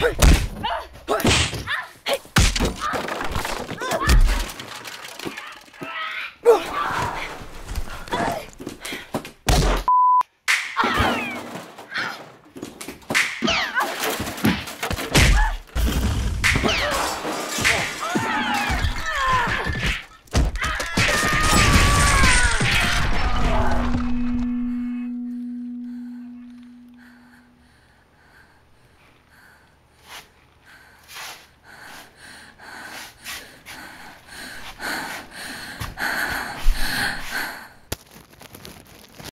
Hey!